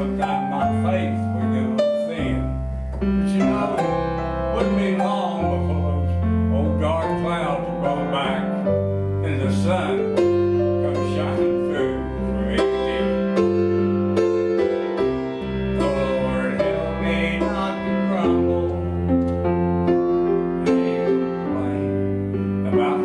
sometimes my faith would give up sin. But you know, it wouldn't be long before those old dark clouds were blown back and the sun come shining through for me Oh Lord help me not to crumble. And complain about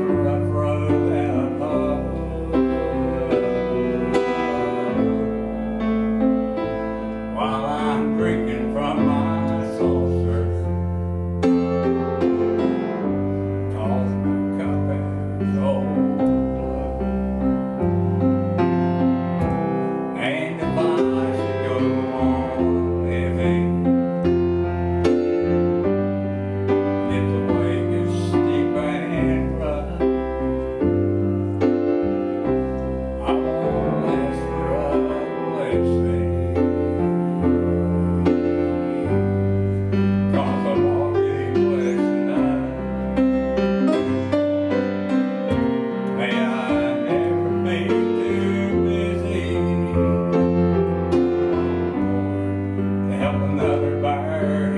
another bar.